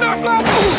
knock, knock, knock!